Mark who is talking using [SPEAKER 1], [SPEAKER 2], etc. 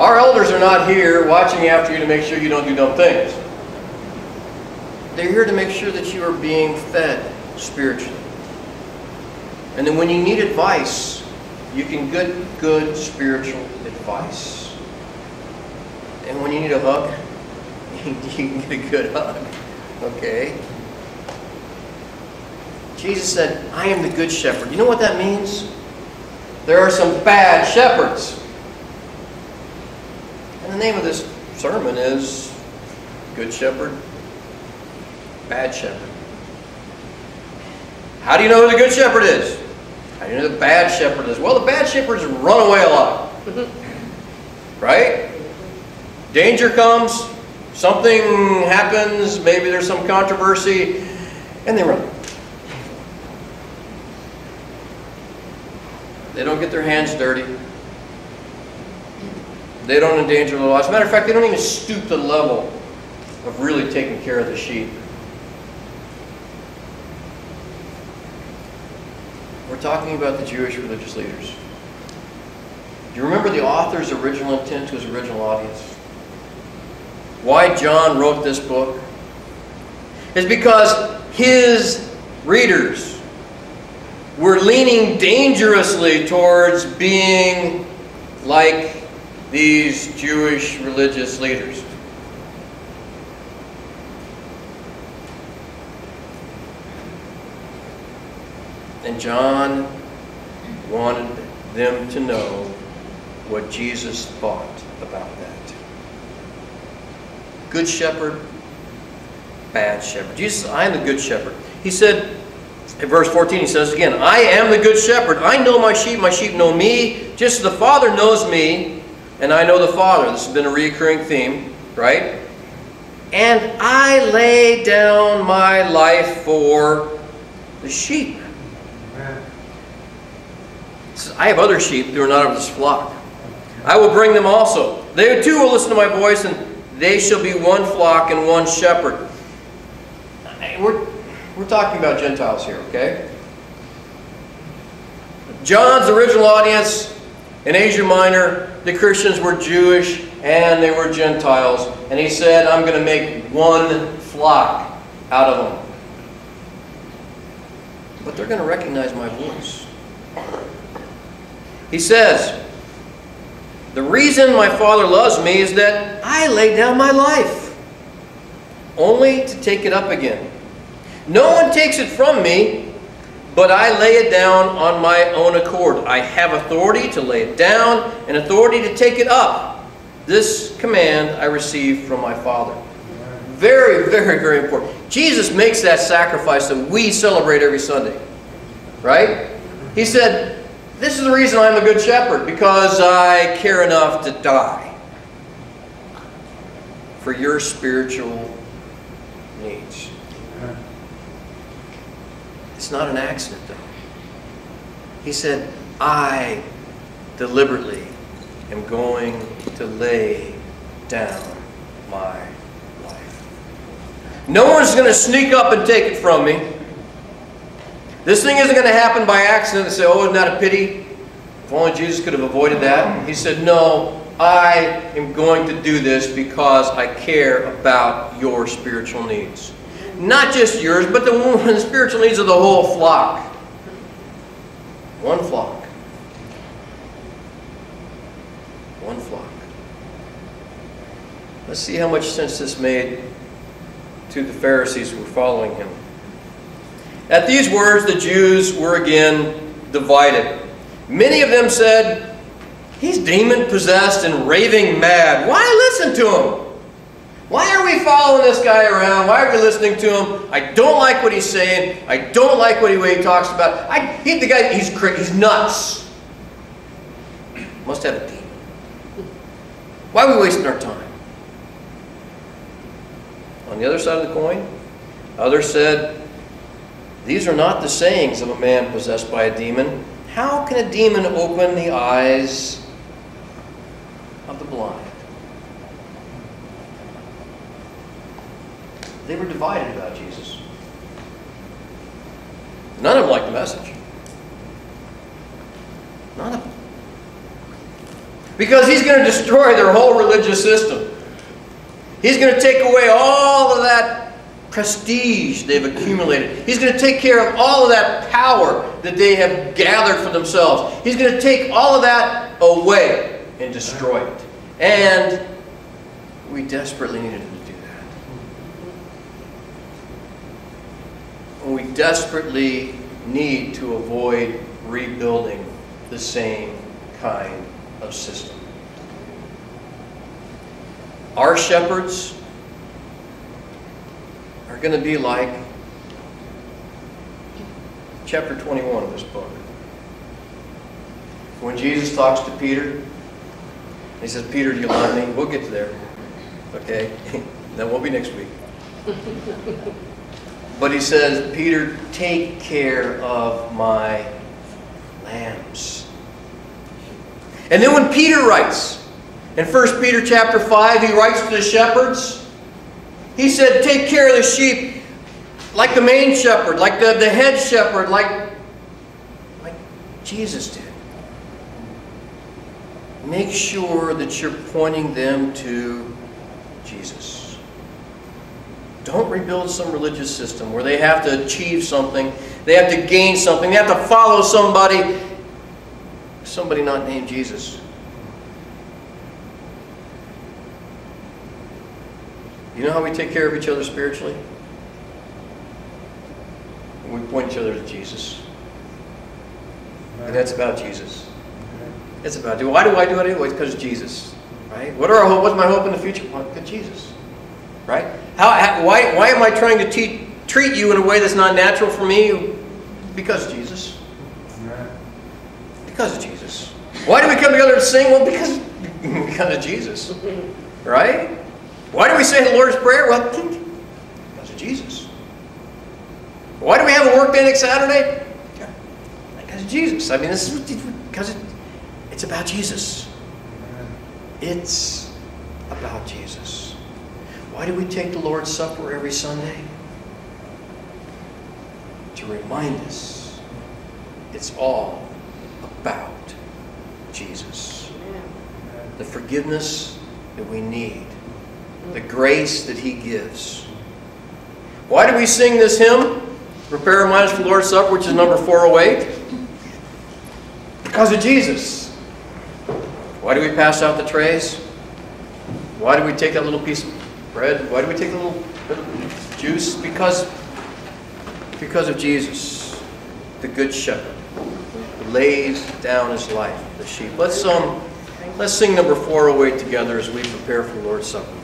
[SPEAKER 1] Our elders are not here watching after you to make sure you don't do dumb things. They're here to make sure that you are being fed spiritually. And then when you need advice, you can get good spiritual advice. And when you need a hug, you can get a good hug. Okay? Jesus said, I am the good shepherd. You know what that means? There are some bad shepherds. And the name of this sermon is Good Shepherd, Bad Shepherd. How do you know who the good shepherd is? How do you know the bad shepherd is? Well, the bad shepherds run away a lot. right? Danger comes, something happens, maybe there's some controversy, and they run. They don't get their hands dirty. They don't endanger the lives. Matter of fact, they don't even stoop to the level of really taking care of the sheep. We're talking about the Jewish religious leaders. Do you remember the author's original intent to his original audience? Why John wrote this book? Is because his readers were leaning dangerously towards being like these Jewish religious leaders. And John wanted them to know what Jesus thought about that. Good shepherd, bad shepherd. Jesus, I am the good shepherd. He said, in verse 14, he says again, I am the good shepherd. I know my sheep, my sheep know me, just as the Father knows me, and I know the Father. This has been a recurring theme, right? And I lay down my life for the sheep. I have other sheep who are not of this flock. I will bring them also. They too will listen to my voice, and they shall be one flock and one shepherd. We're, we're talking about Gentiles here, okay? John's original audience in Asia Minor, the Christians were Jewish and they were Gentiles. And he said, I'm going to make one flock out of them. But they're going to recognize my voice. He says, The reason my Father loves me is that I lay down my life, only to take it up again. No one takes it from me, but I lay it down on my own accord. I have authority to lay it down and authority to take it up. This command I received from my Father. Very, very, very important. Jesus makes that sacrifice that we celebrate every Sunday. Right? He said, this is the reason I'm a good shepherd, because I care enough to die for your spiritual needs. It's not an accident, though. He said, I deliberately am going to lay down my life. No one's going to sneak up and take it from me. This thing isn't going to happen by accident and say, oh, isn't that a pity? If only Jesus could have avoided that. He said, no, I am going to do this because I care about your spiritual needs. Not just yours, but the, spiritual needs of the whole flock. One flock. One flock. Let's see how much sense this made to the Pharisees who were following him. At these words, the Jews were again divided. Many of them said, He's demon possessed and raving mad. Why listen to him? Following this guy around? Why are we listening to him? I don't like what he's saying. I don't like what he, way he talks about. I, he, the guy, he's he's nuts. Must have a demon. Why are we wasting our time? On the other side of the coin, others said, these are not the sayings of a man possessed by a demon. How can a demon open the eyes of the blind? They were divided about Jesus. None of them liked the message. None of them. Because he's going to destroy their whole religious system. He's going to take away all of that prestige they've accumulated. He's going to take care of all of that power that they have gathered for themselves. He's going to take all of that away and destroy it. And we desperately needed him to do that. And we desperately need to avoid rebuilding the same kind of system. Our shepherds are going to be like chapter 21 of this book. When Jesus talks to Peter, he says, Peter, do you love me? We'll get to there. Okay? that won't be next week. But he says, Peter, take care of my lambs. And then when Peter writes, in 1 Peter chapter 5, he writes to the shepherds. He said, take care of the sheep like the main shepherd, like the, the head shepherd, like, like Jesus did. Make sure that you're pointing them to Jesus. Don't rebuild some religious system where they have to achieve something, they have to gain something, they have to follow somebody, somebody not named Jesus. You know how we take care of each other spiritually? We point each other to Jesus. And that's about Jesus. It's about, why do I do it anyway? Because Jesus. Right? What are our hope? What's my hope in the future? Well, because Jesus. Right? How, how, why, why am I trying to te- treat you in a way that's not natural for me? Because Jesus. Because of Jesus. Why do we come together to sing? Well, because, because of Jesus. Right? Why do we say the Lord's Prayer? Well, because of Jesus. Why do we have a work day next Saturday? Because of Jesus. I mean, this is because it, it's about Jesus. It's about Jesus. Why do we take the Lord's Supper every Sunday? To remind us it's all about Jesus. The forgiveness that we need the grace that He gives. Why do we sing this hymn, Prepare Our Minds for the Lord's Supper, which is number 408? Because of Jesus. Why do we pass out the trays? Why do we take that little piece of bread? Why do we take a little bit of juice? Because, because of Jesus, the Good Shepherd, who lays down his life for the sheep. Let's, um, let's sing number 408 together as we prepare for Lord's Supper.